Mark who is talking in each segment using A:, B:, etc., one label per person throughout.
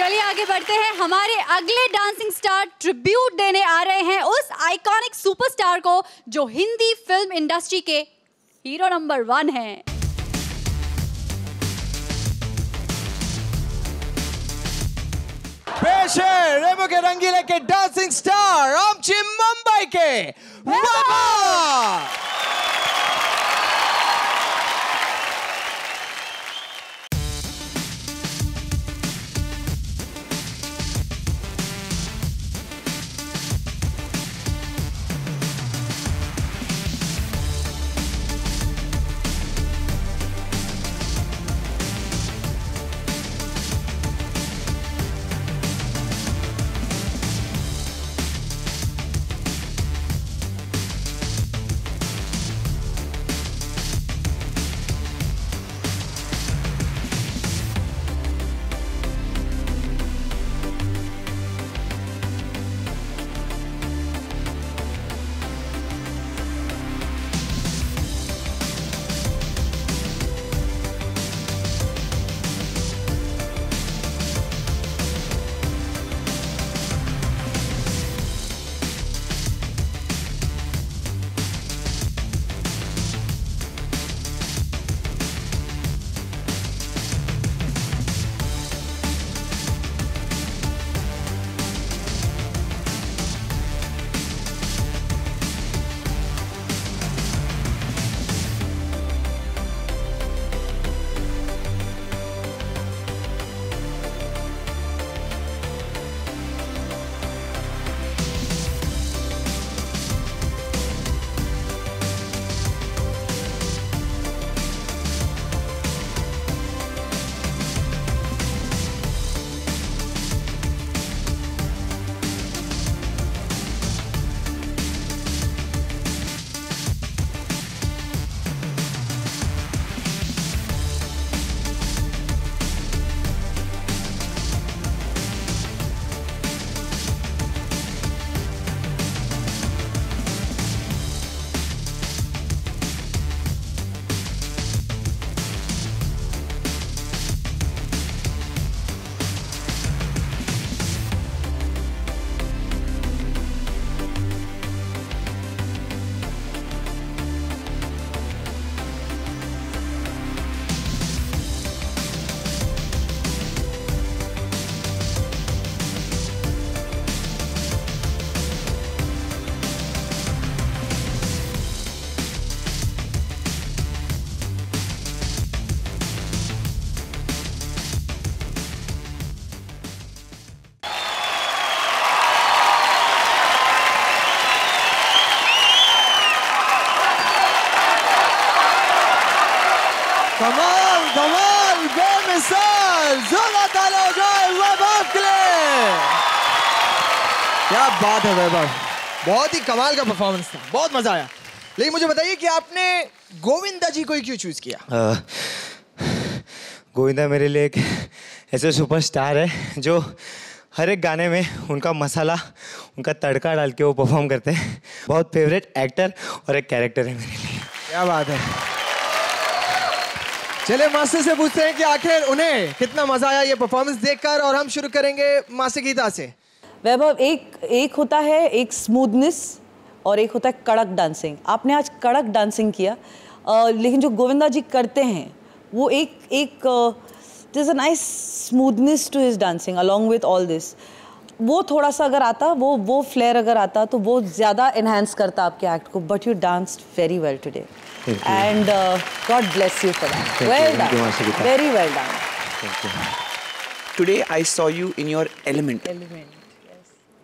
A: चलिए आगे बढ़ते हैं। हमारे अगले डांसिंग स्टार ट्रिब्यूट देने आ रहे हैं। उस आइकॉनिक सुपरस्टार को जो हिंदी फ़िल्म इंडस्ट्री के हीरो नंबर वन हैं।
B: पेश है रेमो के रंगीले के डांसिंग स्टार आमची मुंबई के। बाबा कमाल धमाल बेमिसाल जोला ताला हो जाए वैभव के लिए क्या बात है वैभव। बहुत ही कमाल का परफॉर्मेंस था बहुत मज़ा आया। लेकिन मुझे बताइए कि आपने गोविंदा जी को ही क्यों चूज़ किया?
C: गोविंदा मेरे लिए एक ऐसे सुपरस्टार है जो हर एक गाने में उनका मसाला उनका तड़का डाल के वो परफॉर्म करते हैं। बहुत फेवरेट एक्टर और एक कैरेक्टर है मेरे लिए।
B: क्या बात है। चलिए मास्टर से पूछते हैं कि आखिर उन्हें कितना मज़ा आया ये परफॉर्मेंस देखकर और हम शुरू करेंगे मास्टर गीता से।
D: वैभव एक एक होता है एक स्मूथनेस और एक होता है कड़क डांसिंग आपने आज कड़क डांसिंग किया अ, लेकिन जो गोविंदा जी करते हैं वो एक एक this a nice smoothness to his dancing along with all this वो थोड़ा सा अगर आता वो वो फ्लेयर अगर आता तो वो ज़्यादा इन्हांस करता आपके एक्ट को but you danced very well today
C: Thank you.
D: And god bless you for that
C: Thank you.
D: Well
C: Thank you,
D: done
C: Master Gita.
D: Very well done
C: thank you
E: today I saw you in your element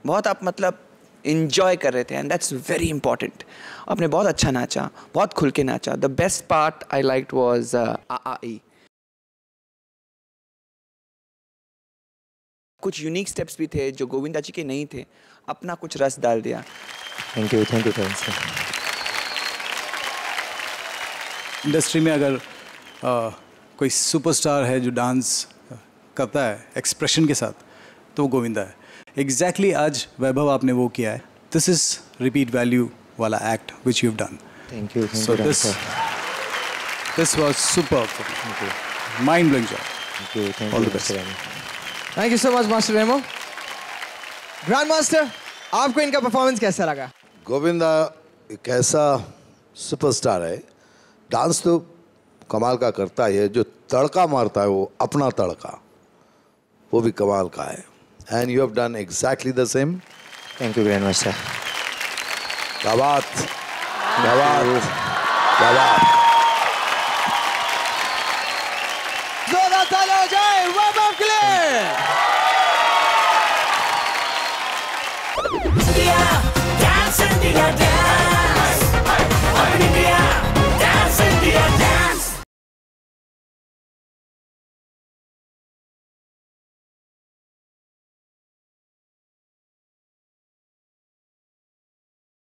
E: बहुत आप मतलब enjoy कर रहे थे and that's very important आपने बहुत अच्छा नाचा बहुत खुल के नाचा. The best part I like was I कुछ यूनिक स्टेप्स भी थे जो गोविंदा जी के नहीं थे. अपना कुछ रस डाल दिया.
C: Thank you thank you thanks
F: industry में अगर आ, कोई सुपरस्टार है जो डांस करता है एक्सप्रेशन के साथ तो वो गोविंदा है। एग्जैक्टली exactly आज वैभव आपने वो किया है। दिस इज़ रिपीट वैल्यू वाला act which you done
C: thank you
F: so this this was super
C: thank you
F: mind blowing job
C: you
F: the best.
B: Thank you so much master Remo grand master आपको इनका performance कैसा लगा?
G: गोविंदा एक ऐसा superstar है dance तो कमाल का करता ही है जो तड़का मारता है वो अपना तड़का वो भी कमाल का है। And you have done exactly the same
C: thank you very much
G: क्या बात क्या बात क्या बात।